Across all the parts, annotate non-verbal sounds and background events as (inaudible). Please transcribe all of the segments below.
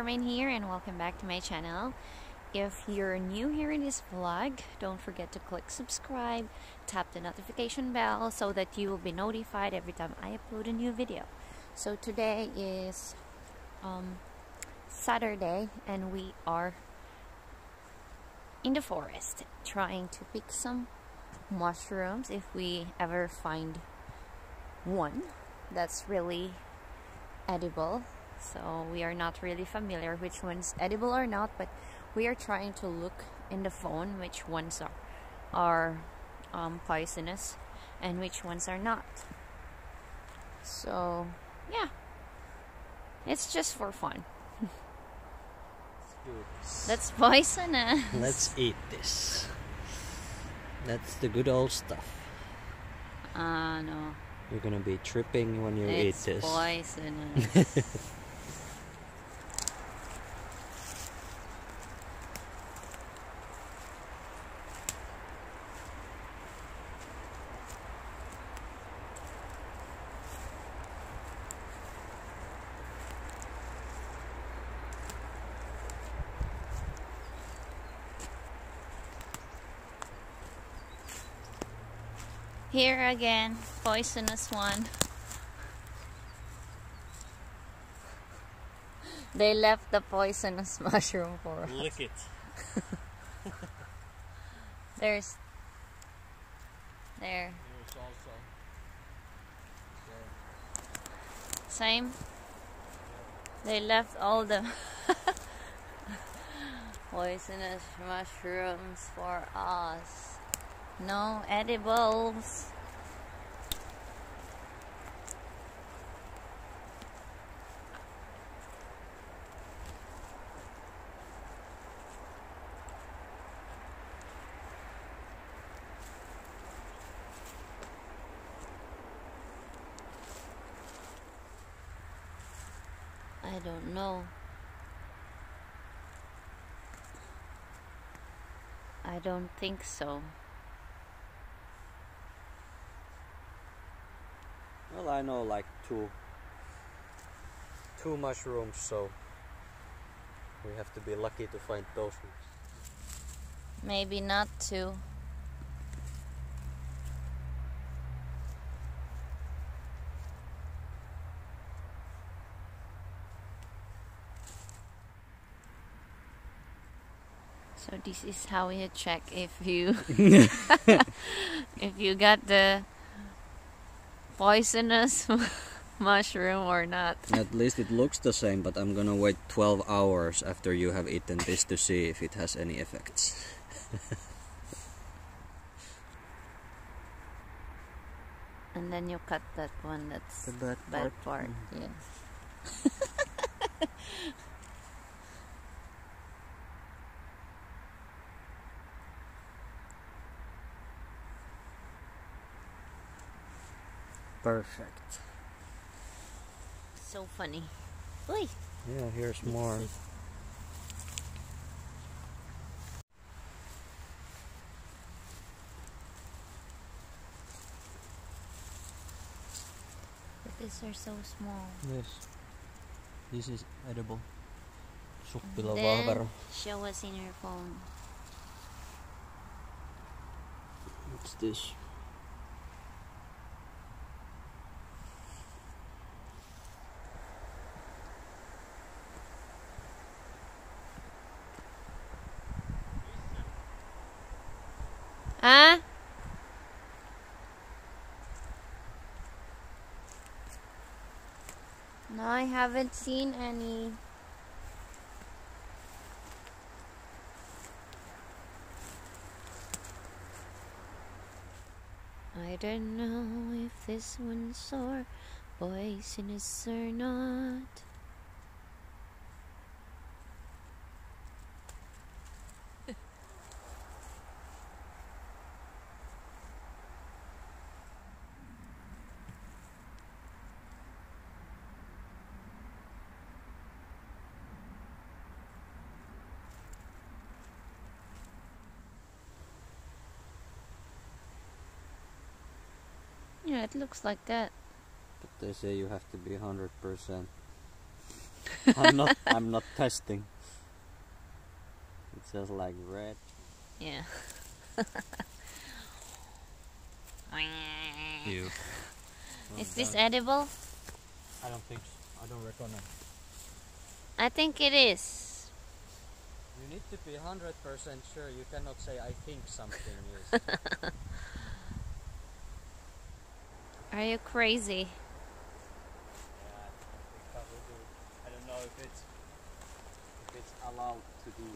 Superman here and welcome back to my channel. If you're new here in this vlog, don't forget to click subscribe, tap the notification bell so that you will be notified every time I upload a new video. So today is um, Saturday and we are in the forest trying to pick some mushrooms if we ever find one that's really edible so we are not really familiar which one's edible or not but we are trying to look in the phone which ones are are um, poisonous and which ones are not so yeah it's just for fun that's poisonous Let's eat this. That's the good old stuff. ah uh, no You're gonna be tripping when you it's eat this. poisonous (laughs) Here again, poisonous one. They left the poisonous (laughs) mushroom for us. Lick it. (laughs) There's there. Here's also. Same. They left all the (laughs) poisonous mushrooms for us. No edibles. I don't know. I don't think so. Well, I know like two, two mushrooms, so we have to be lucky to find those ones. Maybe not to. So this is how you check if you (laughs) (laughs) if you got the poisonous (laughs) mushroom or not. At least it looks the same, but I'm gonna wait 12 hours after you have eaten this to see if it has any effects. (laughs) And then you cut that one that's The bad bad part. part. Mhm. Yes. (laughs) Perfect. So funny. Uy. Yeah, here's more. But these are so small. Yes. This is edible. Then show us in your phone. What's this? Huh? No, I haven't seen any. I don't know if this one's or poisonous or not. Yeah, it looks like that. But they say you have to be 100% I'm not. (laughs) I'm not testing. It says like red. Yeah. (laughs) Ew. Is this edible? I don't think so. I don't recommend. I think it is. You need to be hundred percent sure. You cannot say I think something is. (laughs) Are you crazy? Yeah, I don't think that will do. I don't know if it's (laughs) if it's allowed to do.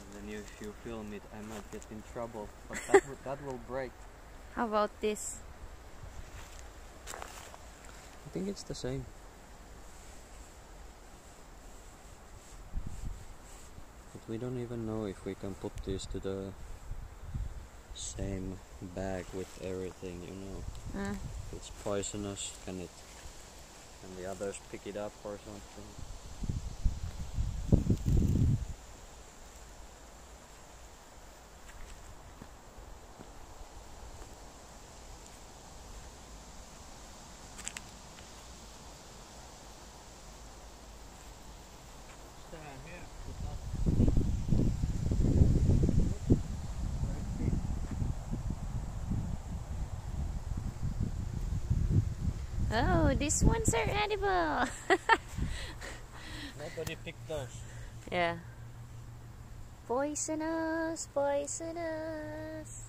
And then if you film it, I might get in trouble. But that will, that will break. How about this? I think it's the same. But we don't even know if we can put this to the same bag with everything, you know. Mm. If it's poisonous, can it can the others pick it up or something? Stand here. Put that. Oh, these ones are edible. Nobody picked those. (laughs) yeah. Poisonous, poisonous.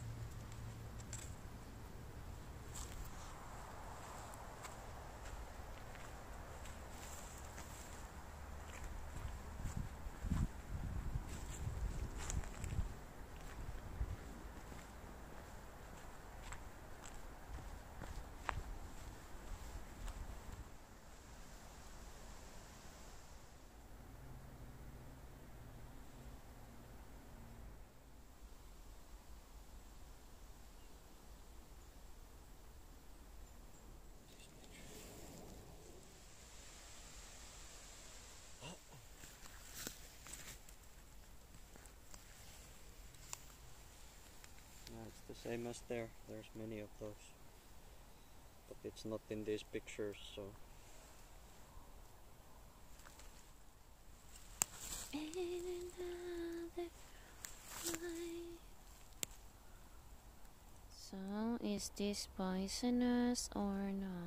The same as there. There's many of those. But it's not in these pictures, so. So, is this poisonous or not?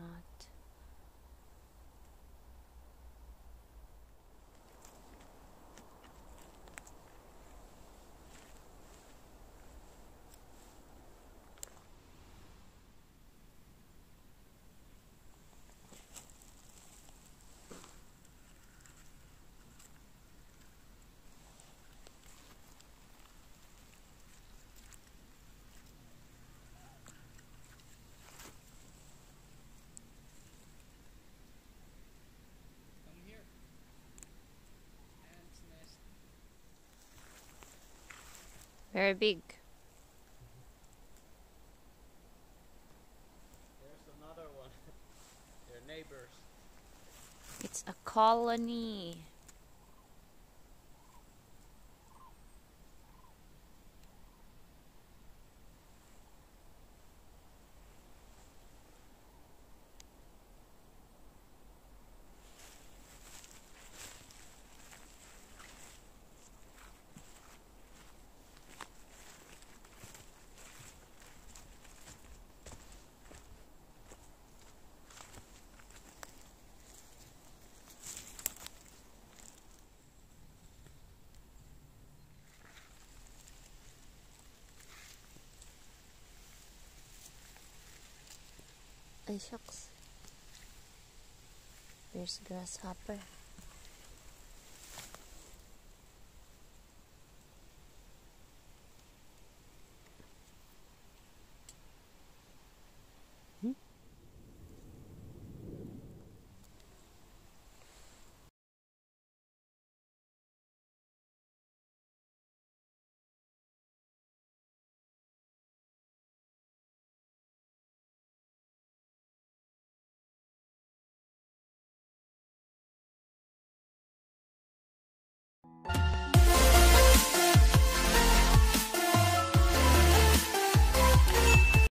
Very big. There's another one. (laughs) They're neighbors. It's a colony. Ay, shucks. There's grasshopper.